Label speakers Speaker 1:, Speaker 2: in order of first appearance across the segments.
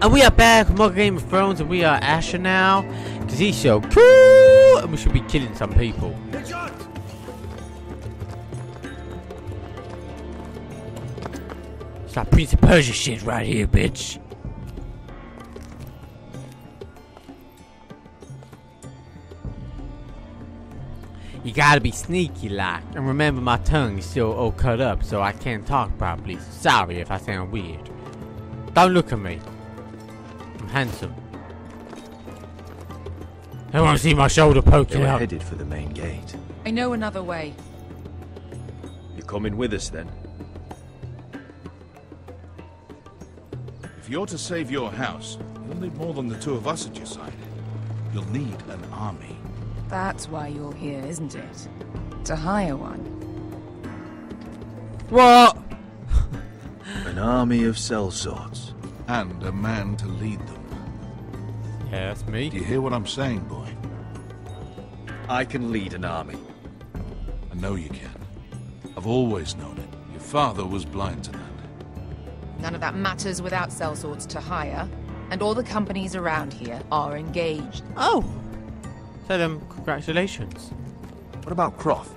Speaker 1: And we are back with more Game of Thrones and we are Asher now. Because he's so cool and we should be killing some people. It's that Prince of Persia shit right here, bitch. You gotta be sneaky like. And remember my tongue is still all cut up so I can't talk properly. Sorry if I sound weird. Don't look at me. I'm handsome. I want to see my shoulder
Speaker 2: They
Speaker 1: poking out.
Speaker 2: headed for the main gate.
Speaker 3: I know another way.
Speaker 2: You're coming with us then?
Speaker 4: If you're to save your house, you'll need more than the two of us at your side. You'll need an army.
Speaker 3: That's why you're here, isn't it? To hire one.
Speaker 1: What?
Speaker 2: An army of sellswords.
Speaker 4: And a man to lead them.
Speaker 1: Yeah, that's me.
Speaker 4: Do you hear what I'm saying, boy?
Speaker 2: I can lead an army.
Speaker 4: I know you can. I've always known it. Your father was blind to that.
Speaker 3: None of that matters without sellswords to hire, and all the companies around here are engaged.
Speaker 1: Oh. Tell them congratulations.
Speaker 2: What about Croft?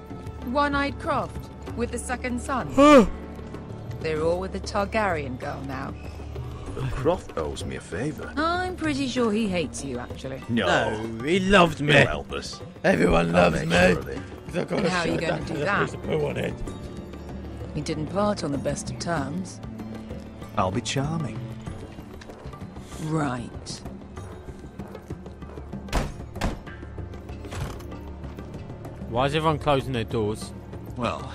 Speaker 3: One-eyed Croft, with the second son. They're all with the Targaryen girl now.
Speaker 2: But Croft owes me a favour.
Speaker 3: I'm pretty sure he hates you, actually.
Speaker 2: No,
Speaker 1: he loves me.
Speaker 2: he'll help us.
Speaker 1: Everyone
Speaker 2: I'll
Speaker 1: loves me.
Speaker 2: sure of it.
Speaker 1: 'Cause I got
Speaker 3: And how are you gonna do
Speaker 1: to the
Speaker 3: that?
Speaker 1: piece of poo.
Speaker 3: We didn't part on the best of terms.
Speaker 2: I'll be charming.
Speaker 3: Right.
Speaker 1: Why is everyone closing their doors?
Speaker 4: Well,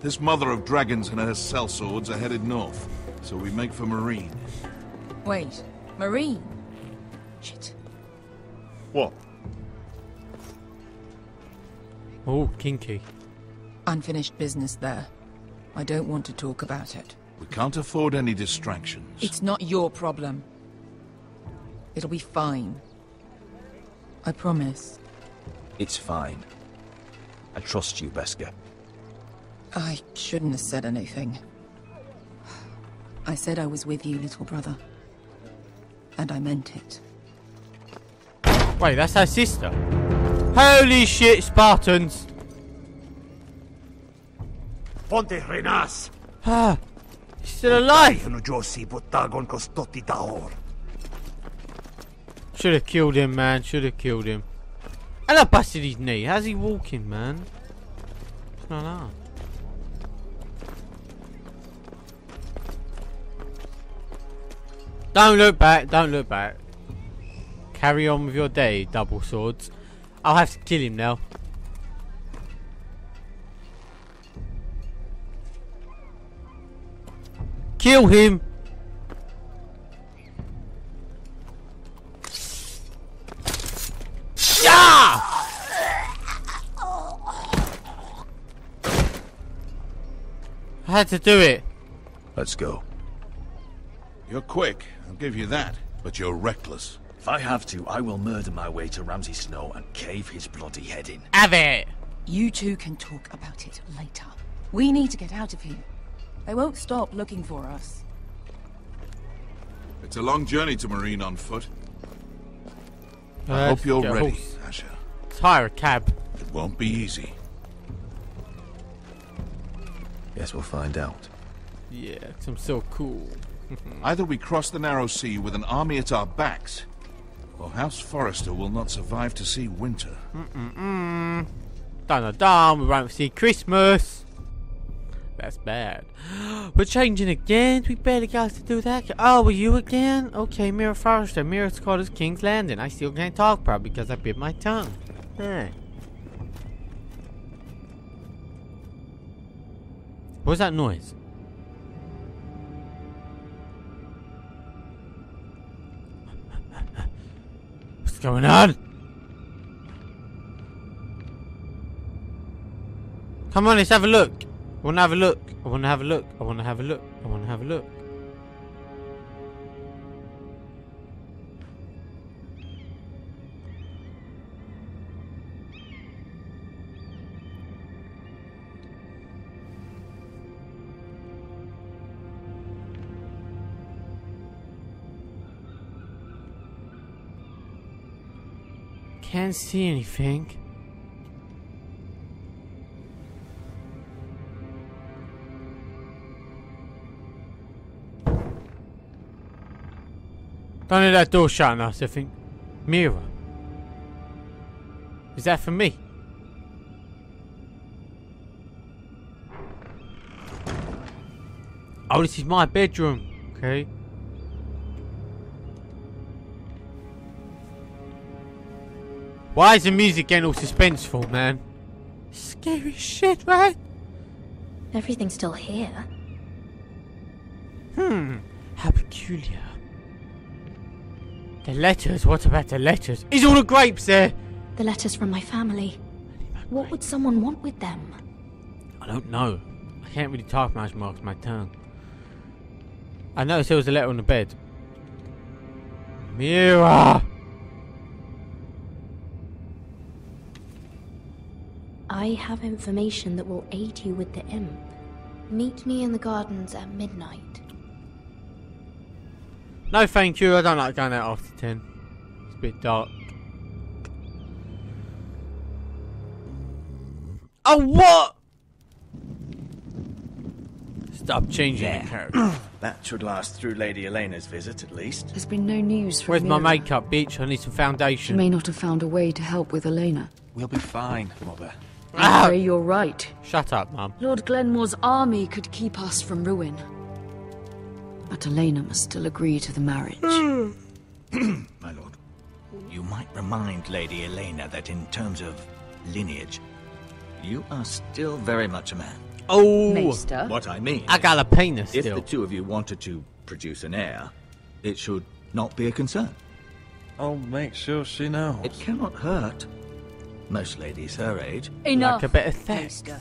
Speaker 4: this mother of dragons and her sellswords are headed north, so we make for Meereen.
Speaker 3: Wait, Meereen? Shit.
Speaker 2: What?
Speaker 1: Oh, kinky.
Speaker 3: Unfinished business there. I don't want to talk about it.
Speaker 4: We can't afford any distractions.
Speaker 3: It's not your problem. It'll be fine. I promise.
Speaker 2: It's fine. I trust you, Beskha.
Speaker 3: I shouldn't have said anything. I said I was with you, little brother. And I meant it.
Speaker 1: Wait, that's her sister. Holy shit, Spartans!
Speaker 5: Ponte Renas,
Speaker 1: Ah, she's still alive.
Speaker 5: no Josi Botagon Costoti Taor.
Speaker 1: Should have killed him, man. Should have killed him. And I busted his knee. How's he walking, man? It's not Don't look back. Don't look back. Carry on with your day, double swords. I'll have to kill him now. Kill him! Yeah! I had to do it.
Speaker 2: Let's go.
Speaker 4: You're quick, I'll give you that. But you're reckless.
Speaker 2: If I have to, I will murder my way to Ramsay Snow and cave his bloody head in.
Speaker 1: Have it.
Speaker 3: You two can talk about it later. We need to get out of here. They won't stop looking for us.
Speaker 4: It's a long journey to Meereen on foot. I
Speaker 1: Uh,
Speaker 4: hope you're ready,
Speaker 1: horse.
Speaker 4: Asher.
Speaker 1: Let's hire a cab.
Speaker 4: It won't be easy.
Speaker 2: Guess we'll find out.
Speaker 1: Yeah, 'cause I'm so cool.
Speaker 4: Either we cross the narrow sea with an army at our backs, or House Forrester will not survive to see winter.
Speaker 1: Mm-mm. Dun dun dun, we won't see Christmas. That's bad. We're changing again. We better got to do that. Oh, were you again? Okay, Mira Forrester. Mira Scott King's Landing. I still can't talk probably because I bit my tongue. Hey. What's that noise? What's going on? Come on, let's have a look. I wanna have a look. I wanna have a look. I wanna have a look. I wanna have a look. Can't see anything. Don't let that door shut on us, I think. Mirror. Is that for me? Oh, this is my bedroom. Okay. Why is the music getting all suspenseful, man? Scary shit, right?
Speaker 6: Everything's still here.
Speaker 1: Hmm. How peculiar. The letters? What about the letters? Is all the grapes there?
Speaker 6: The letters from my family. What would someone want with them?
Speaker 1: I don't know. I can't really talk much more with my tongue. I noticed there was a letter on the bed. Mira!
Speaker 6: I have information that will aid you with the imp. Meet me in the gardens at midnight.
Speaker 1: No, thank you. I don't like going out after 10. It's a bit dark. Oh, what? Stop changing the character.
Speaker 2: That should last through Lady Elena's visit, at least.
Speaker 7: There's been no news from
Speaker 1: Where's my makeup, bitch? I need some
Speaker 7: She
Speaker 1: foundation.
Speaker 7: may not have found a way to help with Elena.
Speaker 2: We'll be fine, Mother.
Speaker 7: I
Speaker 1: Ah!
Speaker 7: pray you're right.
Speaker 1: Shut up, Mum.
Speaker 7: Lord Glenmore's army could keep us from ruin. But Elena must still agree to the marriage.
Speaker 2: My lord. You might remind Lady Elena that in terms of lineage, you are still very much a man.
Speaker 1: Oh!
Speaker 7: Maester,
Speaker 2: What I mean,
Speaker 1: I got a penis
Speaker 2: if
Speaker 1: still.
Speaker 2: the two of you wanted to produce an heir, it should not be a concern.
Speaker 8: I'll make sure she knows.
Speaker 2: It cannot hurt. Most ladies her age.
Speaker 7: enough.
Speaker 1: Like a bit of sex.
Speaker 7: Maester.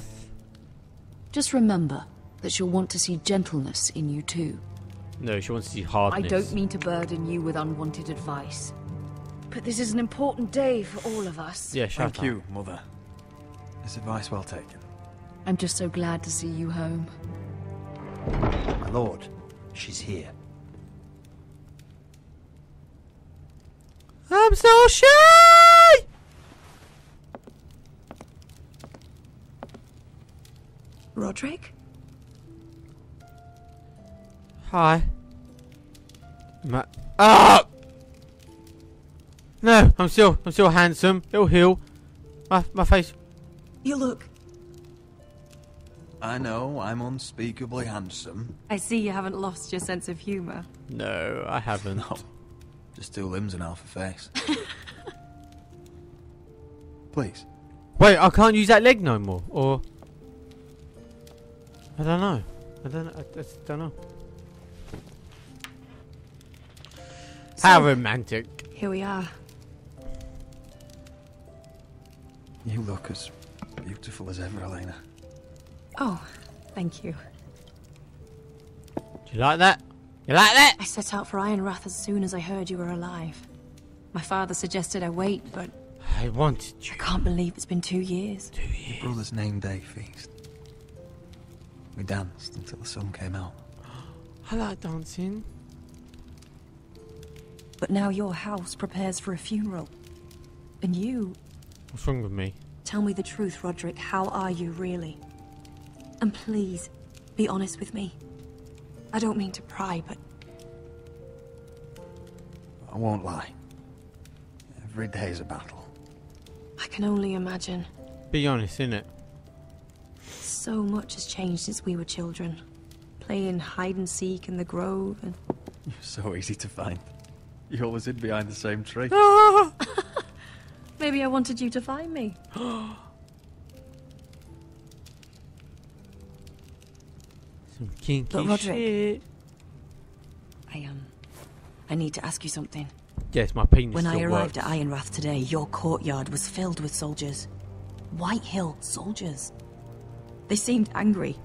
Speaker 7: Just remember that she'll want to see gentleness in you too.
Speaker 1: No, she wants to see hardness.
Speaker 7: I don't mean to burden you with unwanted advice. But this is an important day for all of us.
Speaker 1: Yeah, shut
Speaker 8: Thank
Speaker 1: up.
Speaker 8: you, Mother. This advice well taken.
Speaker 7: I'm just so glad to see you home.
Speaker 9: My lord, she's here.
Speaker 1: I'm so shy!
Speaker 7: Roderick?
Speaker 1: Hi. Am I- Ah! No, I'm still, I'm still handsome. It'll heal. My, my face.
Speaker 7: You look.
Speaker 8: I know I'm unspeakably handsome.
Speaker 10: I see you haven't lost your sense of humour.
Speaker 1: No, I haven't.
Speaker 8: No. Just two limbs and half a face. Please.
Speaker 1: Wait, I can't use that leg no more, or I don't know. I don't. I just don't know. How romantic.
Speaker 10: Here we are.
Speaker 8: You look as beautiful as ever, Elena.
Speaker 10: Oh, thank you.
Speaker 1: Do you like that? You like that?
Speaker 10: I set out for Ironrath as soon as I heard you were alive. My father suggested I wait, but
Speaker 1: I wanted you.
Speaker 10: I can't believe it's been two years.
Speaker 1: Two years.
Speaker 8: Brother's name day feast. We danced until the sun came out.
Speaker 1: I like dancing.
Speaker 10: But now your house prepares for a funeral. And you,
Speaker 1: What's wrong with me?
Speaker 10: tell me the truth, Roderick. How are you really? And please, be honest with me. I don't mean to pry, but
Speaker 8: I won't lie. Every day's a battle.
Speaker 10: I can only imagine.
Speaker 1: Be honest, innit?
Speaker 10: So much has changed since we were children. Playing hide and seek in the grove and
Speaker 8: You're so easy to find. You always hid behind the same tree.
Speaker 10: maybe I wanted you to find me.
Speaker 1: Some kinky
Speaker 10: But Roderick-
Speaker 1: shit.
Speaker 10: I um I need to ask you something.
Speaker 1: Yes, my penis
Speaker 10: When I arrived
Speaker 1: works.
Speaker 10: at Ironrath today, your courtyard was filled with soldiers. White Hill soldiers. They seemed angry.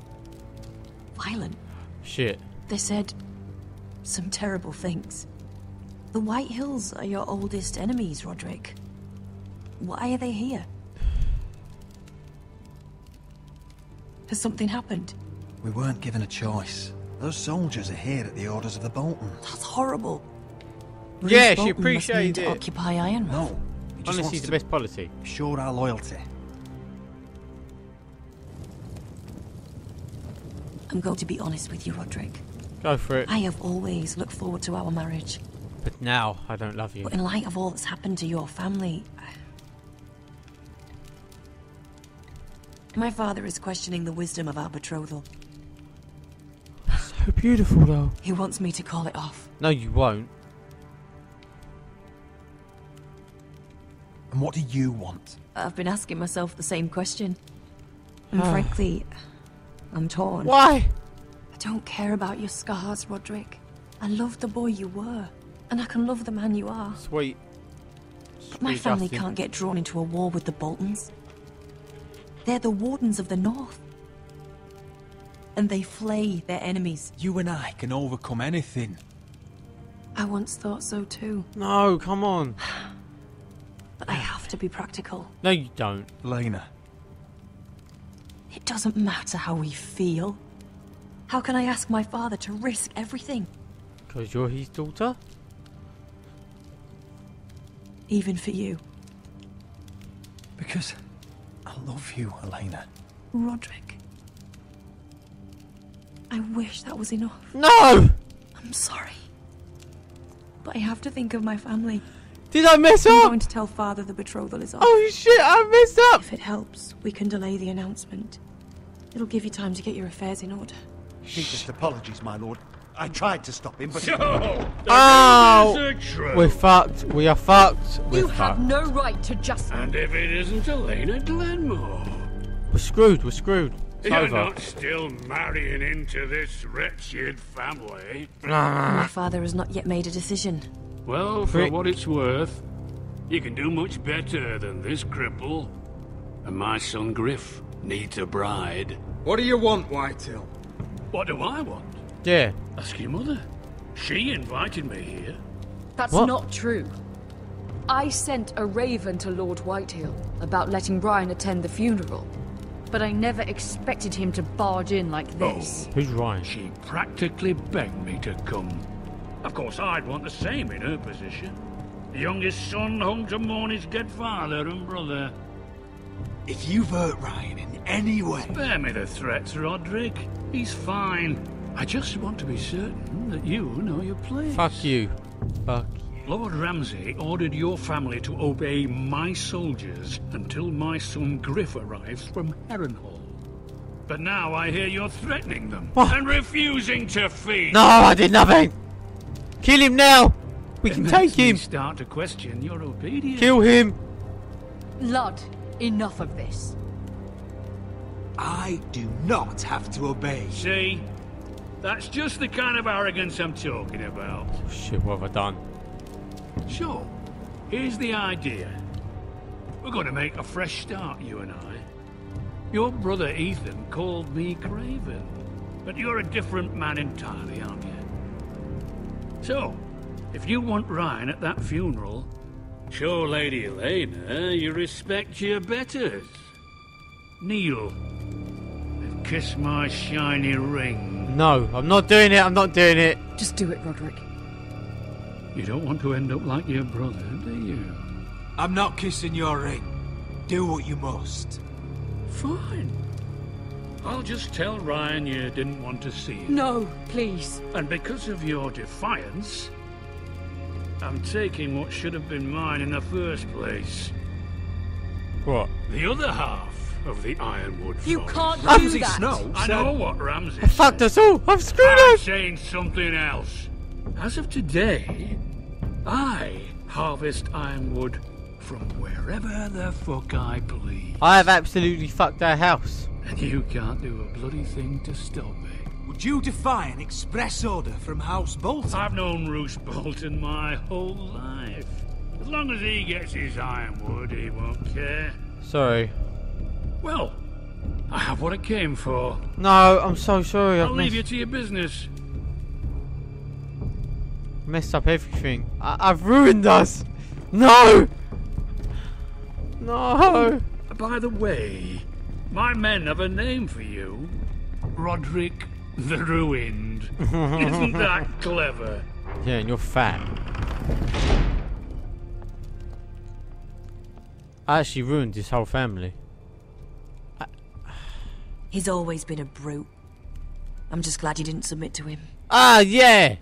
Speaker 10: Violent.
Speaker 1: Shit.
Speaker 10: They said some terrible things. The White Hills are your oldest enemies, Roderick. Why are they here? Has something happened?
Speaker 8: We weren't given a choice. Those soldiers are here at the orders of the Bolton.
Speaker 10: That's horrible.
Speaker 1: Yeah, she
Speaker 10: Roose Bolton must mean
Speaker 1: appreciated
Speaker 10: to
Speaker 1: it.
Speaker 10: occupy Iron
Speaker 8: No,
Speaker 5: He just
Speaker 1: Honesty
Speaker 5: wants
Speaker 1: is the
Speaker 5: to
Speaker 1: best policy.
Speaker 5: Show our loyalty.
Speaker 10: I'm going to be honest with you, Roderick.
Speaker 1: Go for it.
Speaker 10: I have always looked forward to our marriage.
Speaker 1: But now I don't love you.
Speaker 10: But in light of all that's happened to your family, my father is questioning the wisdom of our betrothal.
Speaker 1: So beautiful though.
Speaker 10: He wants me to call it off.
Speaker 1: No, you won't.
Speaker 5: And what do you want?
Speaker 10: I've been asking myself the same question. And
Speaker 1: Ah.
Speaker 10: frankly, I'm torn.
Speaker 1: Why?
Speaker 10: I don't care about your scars, Roderick. I love the boy you were, and I can love the man you are.
Speaker 1: Sweet.
Speaker 10: But my family
Speaker 1: Justin.
Speaker 10: can't get drawn into a war with the Boltons. They're the Wardens of the North. And they flay their enemies.
Speaker 8: You and I can overcome anything.
Speaker 10: I once thought so too,
Speaker 1: No, come on.
Speaker 10: but I have to be practical.
Speaker 1: No, you don't.
Speaker 5: Lena.
Speaker 10: It doesn't matter how we feel. How can I ask my father to risk everything,
Speaker 1: Because you're his daughter?
Speaker 10: even for you?
Speaker 5: Because I love you, Elena.
Speaker 10: Roderick. I wish that was enough.
Speaker 1: No!
Speaker 10: I'm sorry. But I have to think of my family.
Speaker 1: Did I mess up?
Speaker 10: I'm going to tell father the betrothal is off.
Speaker 1: Oh shit, I messed up!
Speaker 10: If it helps, we can delay the announcement. It'll give you time to get your affairs in order.
Speaker 5: Deepest apologies, my lord. I tried to stop him, but...
Speaker 1: Oh! We're fucked. We are fucked. We're
Speaker 7: You
Speaker 1: fucked.
Speaker 7: have no right to just.
Speaker 11: And if it isn't Elena Glenmore,
Speaker 1: We're screwed. We're screwed. It's
Speaker 11: you're
Speaker 1: over.
Speaker 11: not still marrying into this wretched family.
Speaker 10: My father has not yet made a decision.
Speaker 11: Well, for
Speaker 1: Prick.
Speaker 11: what it's worth, you can do much better than this cripple. And my son Griff needs a bride.
Speaker 12: What do you want, Whitehill?
Speaker 11: What do I want?
Speaker 1: Yeah.
Speaker 11: Ask your mother. She invited me here.
Speaker 7: That's
Speaker 1: What?
Speaker 7: not true. I sent a raven to Lord Whitehill about letting Brian attend the funeral. But I never expected him to barge in like oh, this.
Speaker 1: Oh, Who's Ryan?
Speaker 11: She practically begged me to come. Of course, I'd want the same in her position. The youngest son home to mourn his dead father and brother.
Speaker 12: If you've hurt Ryan in any way,
Speaker 11: Spare me the threats, Roderick. He's fine. I just want to be certain that you know your place.
Speaker 1: Fuck you. Fuck.
Speaker 11: Lord Ramsay ordered your family to obey my soldiers until my son Griff arrives from Harrenhal. But now I hear you're threatening them
Speaker 1: What?
Speaker 11: and refusing to feed.
Speaker 1: No, I did nothing. Kill him now. We
Speaker 11: It
Speaker 1: can take him.
Speaker 11: Start to question your obedience.
Speaker 1: Kill him.
Speaker 7: Ludd, enough of this.
Speaker 12: I do not have to obey.
Speaker 11: See, that's just the kind of arrogance I'm talking about.
Speaker 1: Oh, shit, what have I done?
Speaker 11: So, here's the idea. We're going to make a fresh start, you and I. Your brother Ethan called me Craven, but you're a different man entirely, aren't you? So, if you want Ryan at that funeral, show Lady Elena you respect your betters. Kneel and kiss my shiny ring.
Speaker 1: No, I'm not doing it. I'm not doing it.
Speaker 7: Just do it, Roderick.
Speaker 11: You don't want to end up like your brother, do you?
Speaker 12: I'm not kissing your ring. Do what you must.
Speaker 11: Fine. I'll just tell Ryan you didn't want to see him.
Speaker 7: No, please.
Speaker 11: And because of your defiance, I'm taking what should have been mine in the first place.
Speaker 1: What?
Speaker 11: The other half of the Ironwood
Speaker 7: You
Speaker 11: Forest.
Speaker 7: can't do
Speaker 12: Ramsay
Speaker 7: that.
Speaker 12: Snow
Speaker 11: I
Speaker 12: said-
Speaker 11: know what Ramsay
Speaker 1: I fucked us all. I've screwed
Speaker 11: I'm
Speaker 1: us.
Speaker 11: saying something else. As of today, I harvest ironwood from wherever the fuck I please.
Speaker 1: I have absolutely fucked our house.
Speaker 11: And you can't do a bloody thing to stop me.
Speaker 12: Would you defy an express order from House Bolton?
Speaker 11: I've known Roose Bolton my whole life. As long as he gets his ironwood, he won't care.
Speaker 1: Sorry.
Speaker 11: Well, I have what I came for.
Speaker 1: No, I'm so sorry. I've
Speaker 11: I'll leave
Speaker 1: messed,
Speaker 11: you to your business.
Speaker 1: messed up everything. I- I've ruined us. No. No.
Speaker 11: By the way, my men have a name for you. Roderick the Ruined. Isn't that clever?
Speaker 1: Yeah, and you're fat. I actually ruined his whole family.
Speaker 10: He's always been a brute. I'm just glad you didn't submit to him.
Speaker 1: Ah, yeah!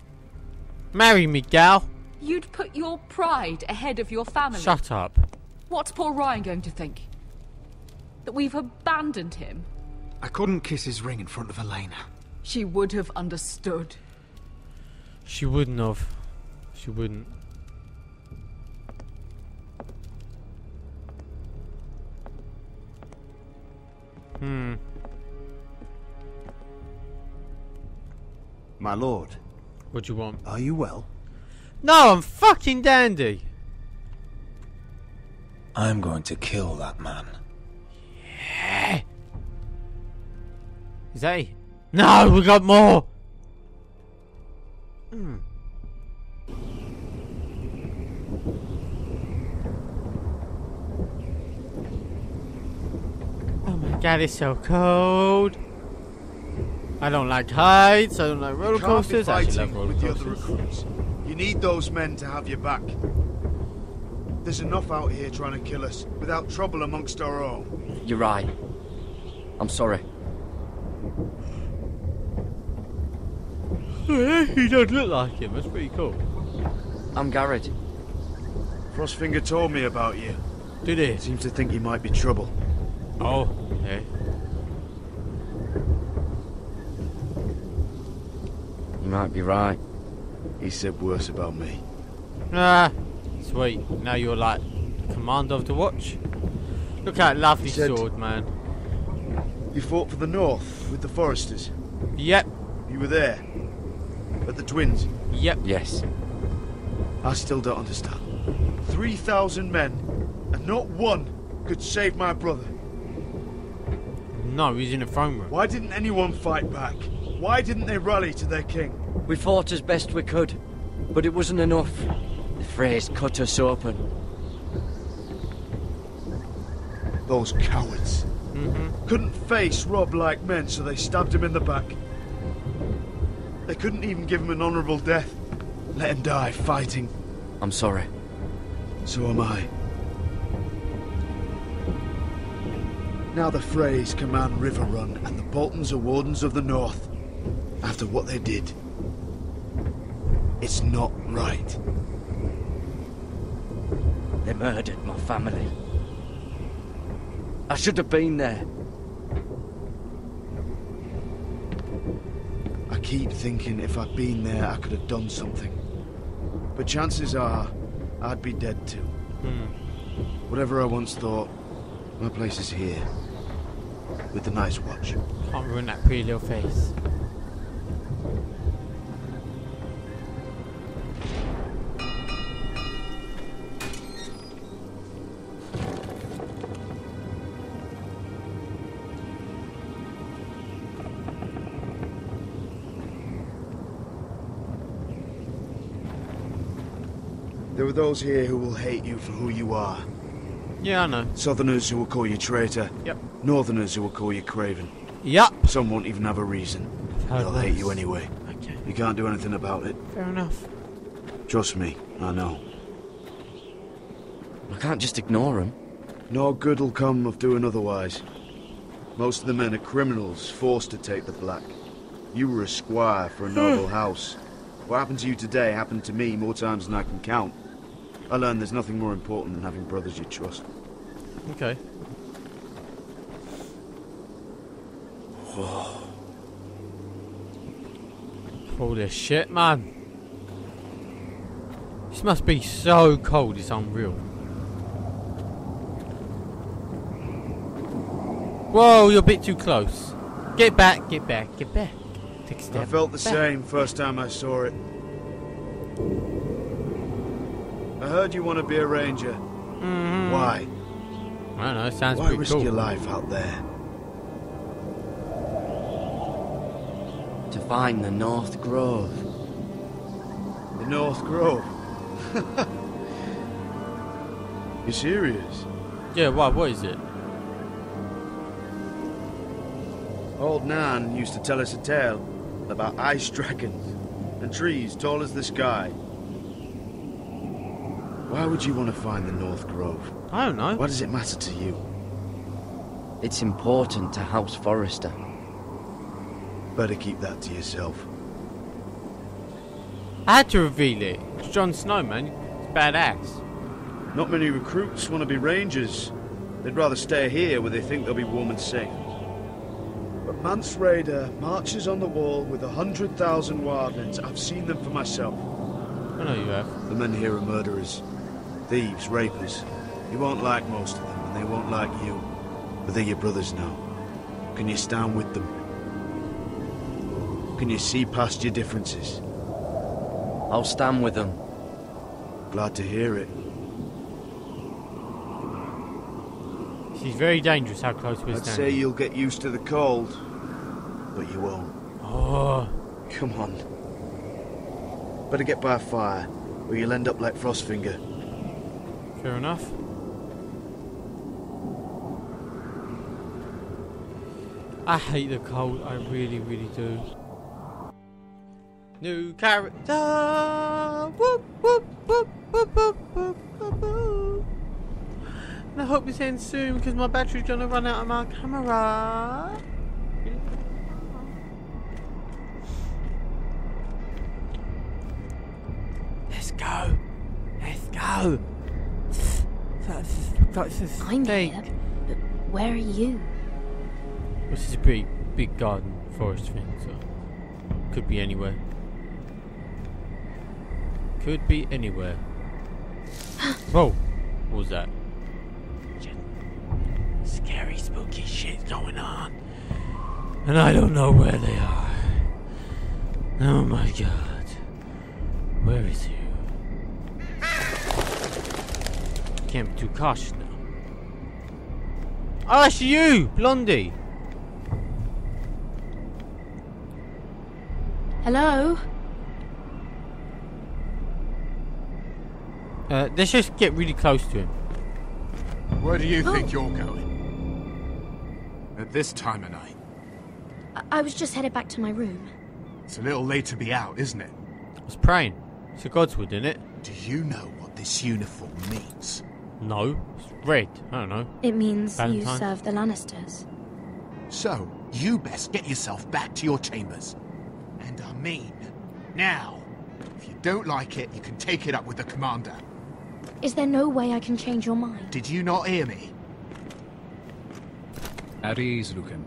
Speaker 1: Marry me, gal.
Speaker 7: You'd put your pride ahead of your family.
Speaker 1: Shut up.
Speaker 7: What's poor Ryan going to think? That we've abandoned him?
Speaker 12: I couldn't kiss his ring in front of Elena.
Speaker 7: She would have understood.
Speaker 1: She wouldn't have. She wouldn't. Hmm.
Speaker 5: My lord,
Speaker 1: What do you want?
Speaker 5: are you well?
Speaker 1: No, I'm fucking dandy.
Speaker 8: I'm going to kill that man. Yeah.
Speaker 1: Is that it? No, we got more. Hmm. Oh my god, it's so cold. I don't like heights. I don't like roller
Speaker 13: You can't be
Speaker 1: coasters. I actually
Speaker 13: fighting
Speaker 1: love roller
Speaker 13: with the other
Speaker 1: coasters.
Speaker 13: recruits. You need those men to have your back. There's enough out here trying to kill us, without trouble amongst our own.
Speaker 14: You're right. I'm sorry.
Speaker 1: he does look like him. That's pretty cool.
Speaker 14: I'm Garrett.
Speaker 13: Frostfinger told me about you.
Speaker 1: Did he?
Speaker 13: Seems to think he might be trouble.
Speaker 1: Oh, okay.
Speaker 14: You might be right.
Speaker 13: He said worse about me.
Speaker 1: Ah, sweet. Now you're like commander of the watch. Look at that lovely
Speaker 13: said-
Speaker 1: sword, man.
Speaker 13: You fought for the North with the Foresters.
Speaker 1: Yep,
Speaker 13: You were there. At the Twins.
Speaker 1: yep.
Speaker 14: Yes.
Speaker 13: I still don't understand. 3,000 men, and not one could save my brother.
Speaker 1: No, he's in the throne room.
Speaker 13: Why didn't anyone fight back? Why didn't they rally to their king?
Speaker 14: We fought as best we could, but it wasn't enough. The Freys cut us open.
Speaker 13: Those cowards.
Speaker 1: Mm-hmm.
Speaker 13: Couldn't face Robb like men, so they stabbed him in the back. They couldn't even give him an honorable death. Let him die fighting.
Speaker 14: I'm sorry.
Speaker 13: So am I. Now the Freys command Riverrun, and the Boltons are Wardens of the North. After what they did. It's not right.
Speaker 14: They murdered my family. I should have been there.
Speaker 13: I keep thinking if I'd been there, I could have done something. But chances are, I'd be dead too.
Speaker 1: Hmm.
Speaker 13: Whatever I once thought, my place is here. With the Night's Watch.
Speaker 1: Can't ruin that pretty little face.
Speaker 13: Those here who will hate you for who you are.
Speaker 1: Yeah, I know.
Speaker 13: Southerners who will call you traitor.
Speaker 1: Yep.
Speaker 13: Northerners who will call you craven.
Speaker 1: Yup.
Speaker 13: Some won't even have a reason.
Speaker 1: heard
Speaker 13: They'll hate you anyway.
Speaker 1: Okay.
Speaker 13: You can't do anything about it.
Speaker 1: Fair enough.
Speaker 13: Trust me, I know.
Speaker 14: I can't just ignore him.
Speaker 13: No good will come of doing otherwise. Most of the men are criminals, forced to take the black. You were a squire for a hmm. noble house. What happened to you today happened to me more times than I can count. I learned there's nothing more important than having brothers you trust.
Speaker 1: Okay. Holy shit, man. This must be so cold, it's unreal. Whoa, you're a bit too close. Get back, get back, get back. Take a step.
Speaker 13: I felt the
Speaker 1: back.
Speaker 13: same first time I saw it. Heard you want to be a ranger.
Speaker 1: Mhm.
Speaker 13: Why?
Speaker 1: I don't know, it sounds
Speaker 13: Why
Speaker 1: pretty
Speaker 13: risk
Speaker 1: cool.
Speaker 13: your life out there?
Speaker 14: To find the North Grove.
Speaker 13: The North Grove. you serious?
Speaker 1: Yeah, why, what is it?
Speaker 13: Old Nan used to tell us a tale about ice dragons and trees tall as the sky. Why would you want to find the North Grove?
Speaker 1: I don't know.
Speaker 13: Why does it matter to you?
Speaker 14: It's important to House Forrester.
Speaker 13: Better keep that to yourself.
Speaker 1: I had to reveal it. It's Jon Snow, man. It's badass.
Speaker 13: Not many recruits want to be rangers. They'd rather stay here where they think they'll be warm and safe. But Mance Rayder marches on the wall with a hundred thousand wildlings. I've seen them for myself.
Speaker 1: I know you have.
Speaker 13: The men here are murderers, thieves, rapers. You won't like most of them, and they won't like you. But they're your brothers now. Can you stand with them? Can you see past your differences?
Speaker 14: I'll stand with them.
Speaker 13: Glad to hear it.
Speaker 1: She's very dangerous how close we're
Speaker 13: I'd say you'll get used to the cold, but you won't.
Speaker 1: Oh,
Speaker 13: Come on. Better get by a fire, or you'll end up like Frostfinger.
Speaker 1: Fair enough. I hate the cold. I really, really do. New character. Whoop whoop whoop whoop whoop whoop whoop. whoop. And I hope this ends soon because my battery's gonna run out of my camera. Let's go. Let's go.
Speaker 15: I'm here, but where are you?
Speaker 1: This is a pretty big garden forest thing, so could be anywhere. Could be anywhere. Whoa! What was that? Scary, spooky shit going on. And I don't know where they are. Oh my god. Where is he? Can't be too cautious now. Oh, it's you! Blondie!
Speaker 15: Hello?
Speaker 1: Uh, let's just get really close to him.
Speaker 16: Where do you think you're going? At this time of night?
Speaker 15: I, I was just headed back to my room.
Speaker 16: It's a little late to be out, isn't it?
Speaker 1: I was praying. It's a Godswood, isn't it?
Speaker 16: Do you know what this uniform means?
Speaker 1: No. It's red. I don't know.
Speaker 15: It means you serve the Lannisters.
Speaker 16: So, you best get yourself back to your chambers. And I mean, now. If you don't like it, you can take it up with the commander.
Speaker 15: Is there no way I can change your mind?
Speaker 16: Did you not hear me?
Speaker 17: At ease, Lucan.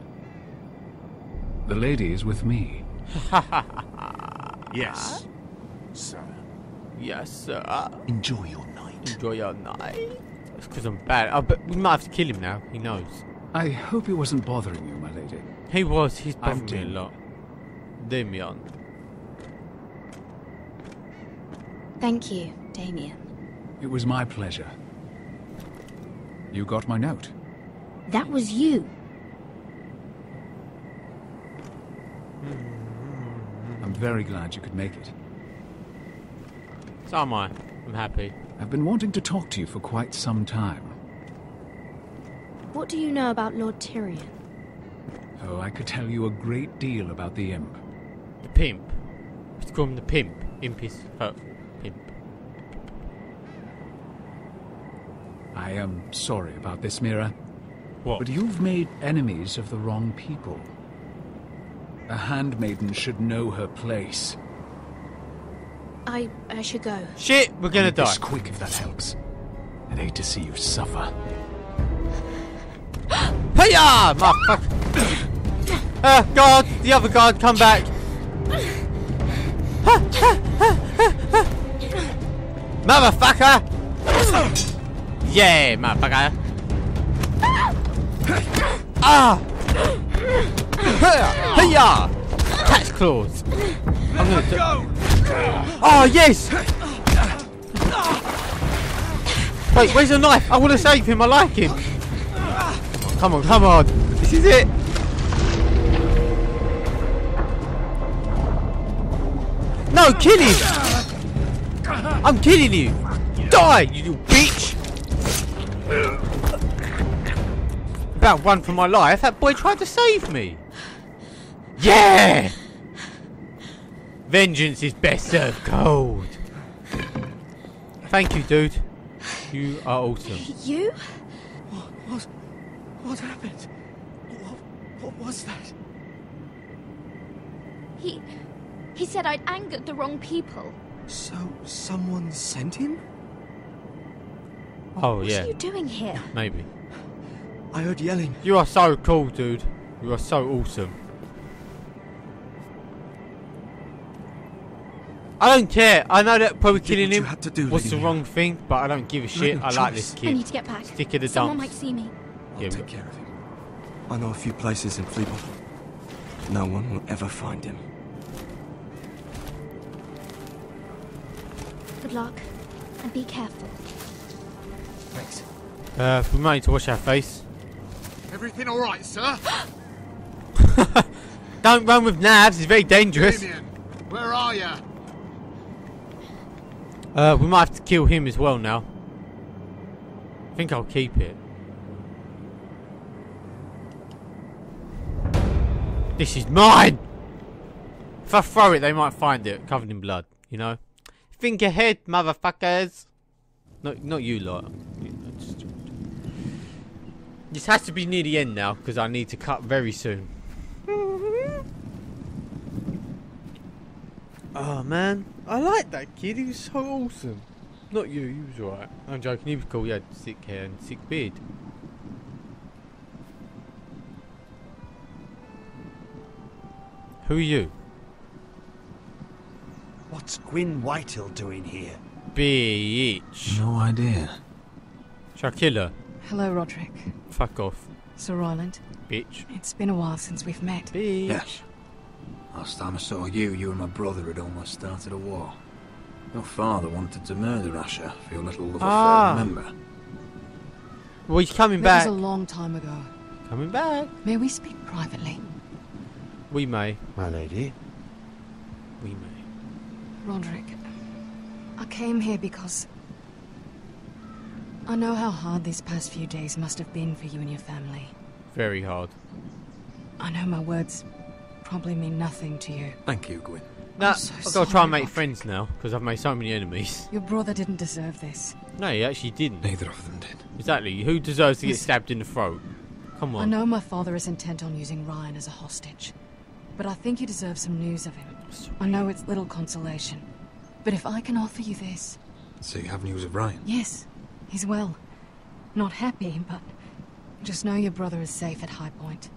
Speaker 17: The lady is with me.
Speaker 16: Yes, sir.
Speaker 1: Yes, sir.
Speaker 16: Enjoy your night.
Speaker 1: Enjoy your night. It's because I'm bad. Oh, but we might have to kill him now. He knows.
Speaker 17: I hope he wasn't bothering you, my lady.
Speaker 1: He was. He's
Speaker 17: I'm
Speaker 1: bothered me a lot. Damien.
Speaker 15: Thank you, Damien.
Speaker 17: It was my pleasure. You got my note.
Speaker 15: That was you.
Speaker 17: I'm very glad you could make it.
Speaker 1: So am I. I'm happy.
Speaker 17: I've been wanting to talk to you for quite some time.
Speaker 15: What do you know about Lord Tyrion?
Speaker 17: Oh, I could tell you a great deal about the imp.
Speaker 1: The pimp. Let's call him the pimp. Imp is hurtful. Pimp.
Speaker 17: I am sorry about this, Mira.
Speaker 1: What?
Speaker 17: But you've made enemies of the wrong people. A handmaiden should know her place.
Speaker 15: I I should go.
Speaker 1: Shit, we're gonna
Speaker 17: Make this
Speaker 1: die.
Speaker 17: quick if that helps. I'd hate to see you suffer.
Speaker 1: Hey, Hiya! Motherfucker! Uh, guard! The other guard, come back! Motherfucker! Yeah, motherfucker! Ah! Hiya! Hiya! Cat's claws! I'm gonna do- Oh, yes! Wait, where's the knife? I want to save him, I like him! Come on, come on. This is it. No, kill him. I'm killing you. Die, you bitch. About one for my life. That boy tried to save me. Yeah. Vengeance is best served cold. Thank you, dude. You are awesome.
Speaker 15: You?
Speaker 5: What, what, what happened? What, what was that?
Speaker 15: He. He said I'd angered the wrong people.
Speaker 5: So, someone sent him?
Speaker 1: Oh
Speaker 15: What
Speaker 1: yeah, What
Speaker 15: are you doing here?
Speaker 1: maybe.
Speaker 5: I heard yelling.
Speaker 1: You are so cool, dude. You are so awesome. I don't care. I know that probably killing him
Speaker 5: had to do,
Speaker 1: was the
Speaker 5: Lady
Speaker 1: wrong thing, but I don't give a shit.
Speaker 5: no
Speaker 1: I like this kid.
Speaker 15: I need to get back.
Speaker 1: Stick in the
Speaker 15: Someone
Speaker 1: dumps.
Speaker 15: might see me.
Speaker 1: Yeah,
Speaker 5: Take care of him. I know a few places in Fleetwood. No one will ever find him.
Speaker 15: Good luck. And be careful.
Speaker 5: Thanks.
Speaker 1: Uh, we might need to wash our face.
Speaker 16: Everything all right, sir?
Speaker 1: Don't run with nabs. It's very dangerous.
Speaker 16: Damien, where are you?
Speaker 1: Uh, we might have to kill him as well now. I think I'll keep it. This is mine! If I throw it, they might find it covered in blood, you know? Think ahead, motherfuckers! Not, not you lot. This has to be near the end now, because I need to cut very soon. Oh man, I like that kid. He was so awesome. Not you, you was alright. I'm joking. He was cool. He had sick hair and sick beard. Who are you?
Speaker 5: What's Gwyn Whitehill doing here?
Speaker 1: Bitch.
Speaker 8: No idea.
Speaker 1: Shall I kill her?
Speaker 18: Hello, Roderick.
Speaker 1: Fuck off,
Speaker 18: Sir Royland.
Speaker 1: bitch.
Speaker 18: It's been a while since we've met.
Speaker 1: Bitch.
Speaker 8: Yes. Last time I saw you, you and my brother had almost started a war. Your father wanted to murder Asher for your little love
Speaker 1: Ah.
Speaker 8: affair, remember?
Speaker 1: Well, he's coming
Speaker 18: That
Speaker 1: back.
Speaker 18: was a long time ago.
Speaker 1: Coming back.
Speaker 18: May we speak privately?
Speaker 1: We may.
Speaker 5: My lady.
Speaker 1: We may.
Speaker 18: Roderick, I came here because I know how hard these past few days must have been for you and your family.
Speaker 1: Very hard.
Speaker 18: I know my words probably mean nothing to you.
Speaker 8: Thank you, Gwyn.
Speaker 1: Nah,
Speaker 18: so
Speaker 1: I've got to try and make friends now because I've made so many enemies.
Speaker 18: Your brother didn't deserve this.
Speaker 1: No, he actually didn't.
Speaker 8: Neither of them did.
Speaker 1: Exactly. Who deserves to get
Speaker 18: Listen.
Speaker 1: stabbed in the throat? Come on.
Speaker 18: I know my father is intent on using Ryan as a hostage, but I think you deserve some news of him. I know it's little consolation, but if I can offer you this,
Speaker 8: So you have news of Ryan?
Speaker 18: yes, he's well. Not happy, but just know your brother is safe at High Point.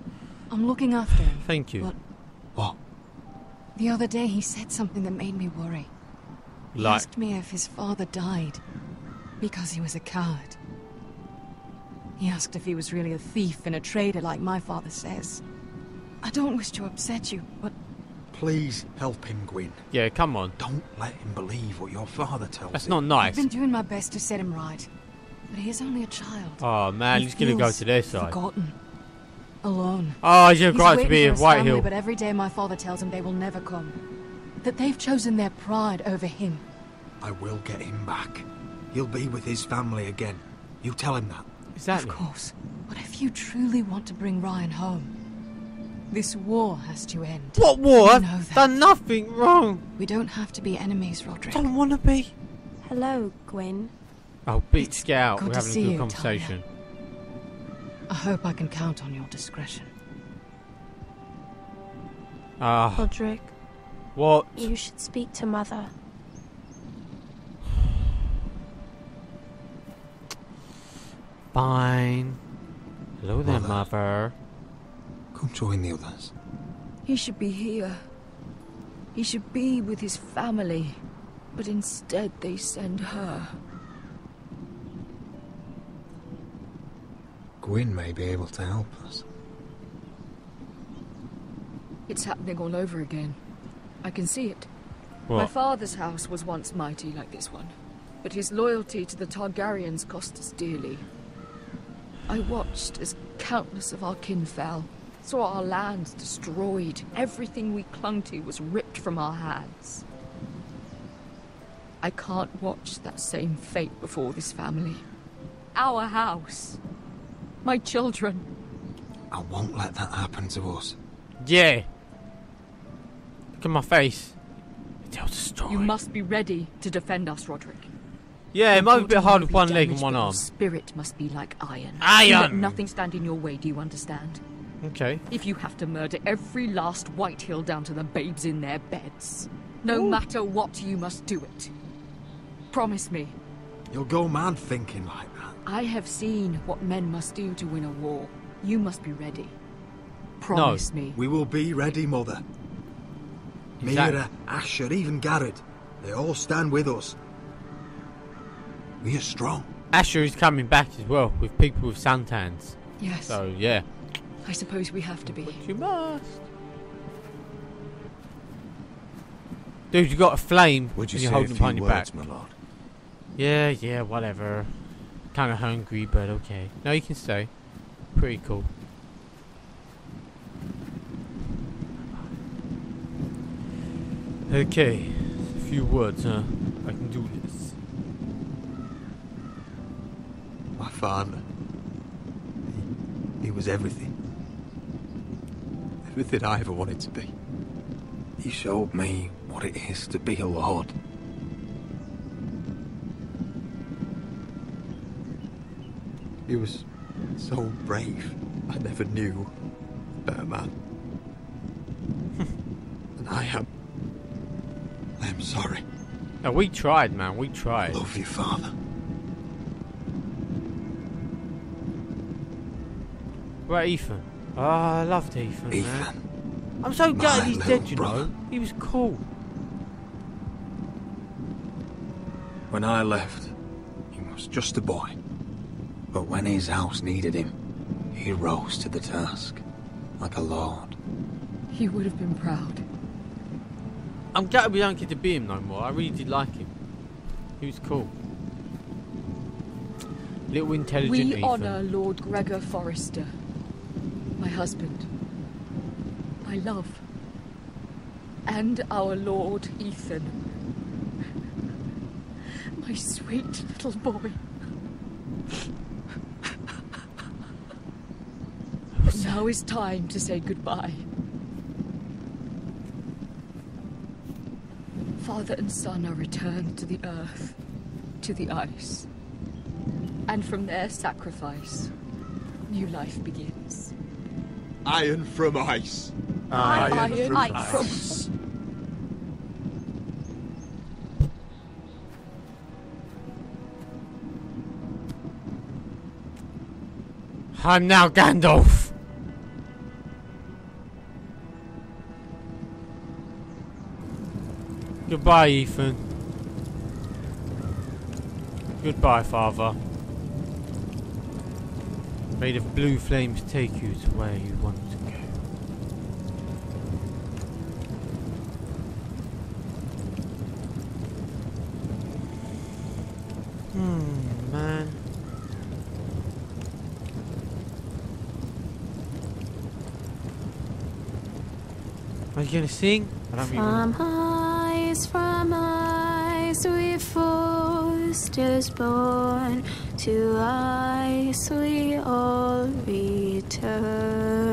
Speaker 18: I'm looking after him.
Speaker 1: Thank you.
Speaker 18: But
Speaker 8: What?
Speaker 18: the other day he said something that made me worry. He
Speaker 1: Like-
Speaker 18: asked me if his father died because he was a coward. He asked if he was really a thief and a traitor like my father says. I don't wish to upset you, but
Speaker 8: Please help him, Gwyn.
Speaker 1: Yeah, come on.
Speaker 8: Don't let him believe what your father tells
Speaker 1: That's
Speaker 8: him.
Speaker 1: not nice.
Speaker 18: I've been doing my best to set him right. But he is only a child.
Speaker 1: Oh man,
Speaker 18: He
Speaker 1: he's gonna go
Speaker 18: feels
Speaker 1: to their side.
Speaker 18: Forgotten. Alone.
Speaker 1: Oh, he's a
Speaker 18: He's
Speaker 1: right to be
Speaker 18: for
Speaker 1: a White
Speaker 18: family,
Speaker 1: Hill.
Speaker 18: But every day my father tells him they will never come. That they've chosen their pride over him.
Speaker 8: I will get him back. He'll be with his family again. You tell him that.
Speaker 1: Exactly.
Speaker 18: Of course. But if you truly want to bring Ryan home, this war has to end.
Speaker 1: What war?
Speaker 18: You
Speaker 1: I've
Speaker 18: know that.
Speaker 1: done nothing wrong.
Speaker 18: We don't have to be enemies, Roderick.
Speaker 1: Don't want to be.
Speaker 15: Hello, Gwyn.
Speaker 1: Oh, beat Scout.
Speaker 18: good
Speaker 1: We're
Speaker 18: to
Speaker 1: having a
Speaker 18: see
Speaker 1: good
Speaker 18: you,
Speaker 1: conversation.
Speaker 18: I hope I can count on your discretion.
Speaker 1: Ah,
Speaker 15: Roderick,
Speaker 1: what?
Speaker 15: you should speak to Mother.
Speaker 1: Fine. Hello there,
Speaker 8: Mother.
Speaker 1: mother.
Speaker 8: Come join the others.
Speaker 7: He should be here. He should be with his family. But instead, they send her.
Speaker 8: Gwyn may be able to help us.
Speaker 7: It's happening all over again. I can see it. My father's house was once mighty like this one, but his loyalty to the Targaryens cost us dearly. I watched as countless of our kin fell, saw our lands destroyed, everything we clung to was ripped from our hands. I can't watch that same fate before this family. Our house. My children.
Speaker 8: I won't let that happen to us.
Speaker 1: Yeah. Look at my face. It tells a story.
Speaker 7: You must be ready to defend us, Roderick.
Speaker 1: Yeah, it might be a bit hard with one leg and one arm.
Speaker 7: Spirit must be like iron.
Speaker 1: Iron!
Speaker 7: You Let nothing stand in your way. Do you understand?
Speaker 1: Okay.
Speaker 7: If you have to murder every last White Hill down to the babes in their beds, no matter what, you must do it. Promise me.
Speaker 12: You'll go mad thinking like that.
Speaker 7: I have seen what men must do to win a war. You must be ready. Promise me.
Speaker 12: We will be ready, Mother.
Speaker 1: Exactly.
Speaker 12: Mira, Asher, even Gared. They all stand with us. We are strong.
Speaker 1: Asher is coming back as well with people with suntans.
Speaker 7: Yes.
Speaker 1: So yeah.
Speaker 7: I suppose we have to be.
Speaker 1: You must. Dude, you got a flame
Speaker 5: Would you
Speaker 1: and you're holding it behind your
Speaker 5: words,
Speaker 1: back.
Speaker 5: my lord?
Speaker 1: Yeah, yeah, whatever. Kind of hungry, but okay. No, you can stay. Pretty cool. Okay, a few words, huh? I can do this.
Speaker 12: My father. He, he was everything. Everything I ever wanted to be.
Speaker 8: He showed me what it is to be a lord.
Speaker 12: He was so brave. I never knew a better man. and I am. I am sorry.
Speaker 1: No, we tried, man. We tried.
Speaker 12: Love you, father.
Speaker 1: Right, Ethan. Oh, I loved Ethan.
Speaker 8: Ethan.
Speaker 1: Man. I'm so glad he's dead, you
Speaker 8: brother.
Speaker 1: know. He was cool.
Speaker 8: When I left, he was just a boy. But when his house needed him, he rose to the task, like a lord.
Speaker 7: He would have been proud.
Speaker 1: I'm glad we don't get to be him no more. I really did like him. He was cool. Little intelligent
Speaker 7: We honor Lord Gregor Forrester, my husband, my love, and our Lord Ethan, my sweet little boy. But now is time to say goodbye. Father and son are returned to the earth, to the ice. And from their sacrifice, new life begins.
Speaker 12: Iron from ice.
Speaker 7: Iron,
Speaker 12: Iron from
Speaker 7: ice.
Speaker 12: ice.
Speaker 1: I'm now Gandalf. Goodbye, Ethan. Goodbye, father. May the blue flames take you to where you want to go. Hmm, man. Are you gonna sing? I don't
Speaker 15: From ice, from ice, we Forresters born. To ice we all return.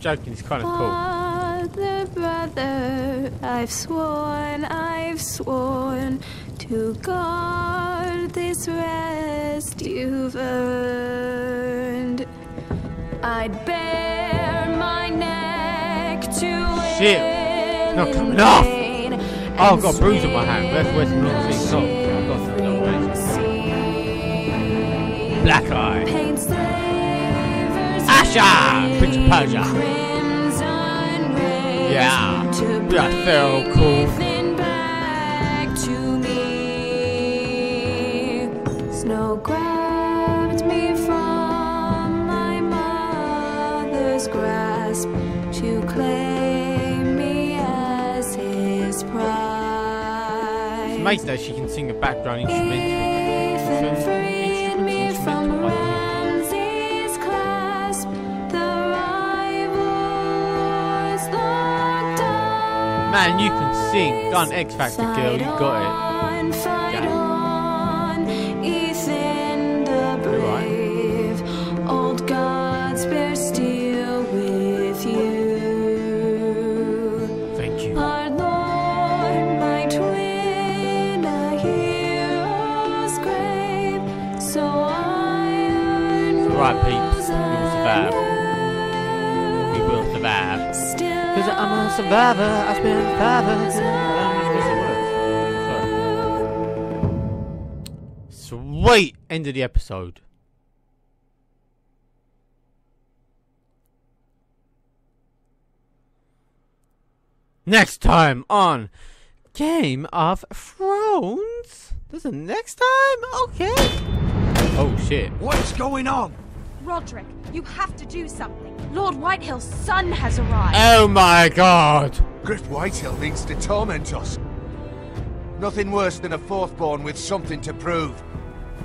Speaker 1: joking. It's kind of cool.
Speaker 15: Father, brother, I've sworn, I've sworn to guard this rest you've earned. I'd bare my neck to
Speaker 1: Shit. Not coming off. Oh, I've got a bruise on my hand. Where's where's the little thing? Oh, little. Black eye. Asha! Prince of Persia. Yeah. Yeah, so cool.
Speaker 15: to. Snow grabbed me from my mother's grasp to claim
Speaker 1: It's amazing that she can sing a background instrumental.
Speaker 15: Ethan freed me from Ramsay's clasp. The rivals locked on.
Speaker 1: Man, you can sing. Done X Factor, girl. You got it. Survivor. I spent forever. Sweet! End of the episode. Next time on Game of Thrones. There's a next time? Okay. Oh shit.
Speaker 14: What's going on?
Speaker 19: Rodrik, you have to do something. Lord Whitehill's son has arrived.
Speaker 1: Oh my god.
Speaker 16: Gryff Whitehill needs to torment us. Nothing worse than a fourthborn with something to prove.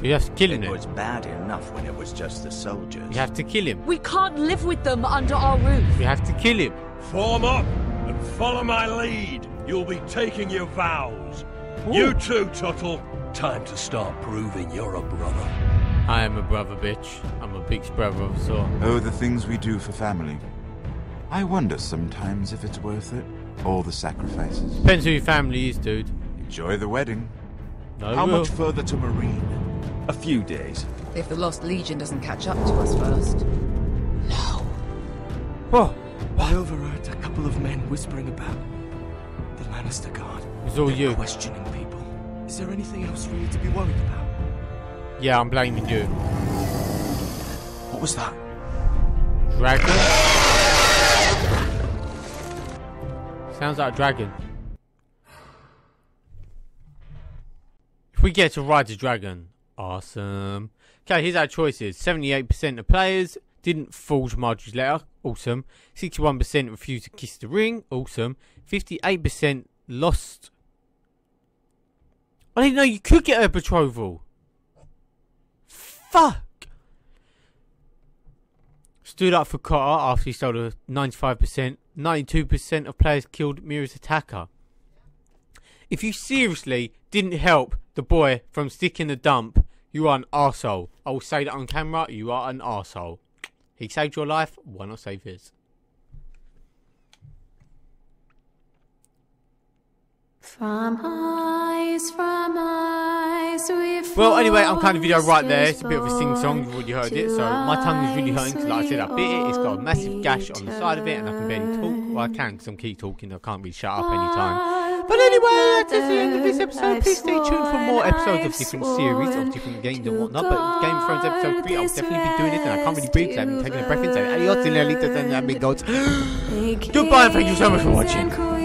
Speaker 1: You have to kill him.
Speaker 2: It was bad enough when it was just the soldiers.
Speaker 1: You have to kill him.
Speaker 7: We can't live with them under our roof.
Speaker 1: You have to kill him.
Speaker 20: Form up and follow my lead. You'll be taking your vows. You too, Tuttle. Time to start proving you're a brother.
Speaker 1: I am a brother, bitch. I'm a big brother of sort.
Speaker 21: Oh, the things we do for family. I wonder sometimes if it's worth it. All the sacrifices.
Speaker 1: Depends who your family is, dude.
Speaker 21: Enjoy the wedding.
Speaker 1: No
Speaker 4: How
Speaker 1: will.
Speaker 4: much further to Meereen?
Speaker 21: A few days.
Speaker 3: If the Lost Legion doesn't catch up to us first.
Speaker 1: Oh,
Speaker 5: I overheard a couple of men whispering about the Lannister Guard.
Speaker 1: It was all
Speaker 5: They're
Speaker 1: you.
Speaker 5: Questioning people. Is there anything else really to be worried about?
Speaker 1: Yeah, I'm blaming you.
Speaker 4: What was that?
Speaker 1: Dragon? Sounds like a dragon. If we get to ride the dragon, awesome. Okay, here's our choices. 78% of players didn't forge Margaery's letter, awesome. 61% refused to kiss the ring, awesome. 58% lost. I didn't know you could get a betrothal. Fuck! Stood up for Cotter after he stole a 95%. 92% of players killed Mira's attacker. If you seriously didn't help the boy from sticking the dump, you are an arsehole. I will say that on camera, you are an arsehole. He saved your life, why not save his?
Speaker 15: From eyes, from eyes,
Speaker 1: Well, anyway, I'm kind of video right there. It's a bit of a sing song. You've already heard it. So my tongue is really hurting because, like I said, I bit it. It's got a massive gash on the side of it, and I can barely talk. Well, I can because I'm keep talking. I can't really shut up anytime. But anyway, that's the end of this episode. Please stay tuned for more episodes of different series, of different games and whatnot. But Game of Thrones episode 3, I'll definitely be doing it, and I can't really breathe because I haven't taken a breath in. So, adios, and. Goodbye, and thank you so much for watching.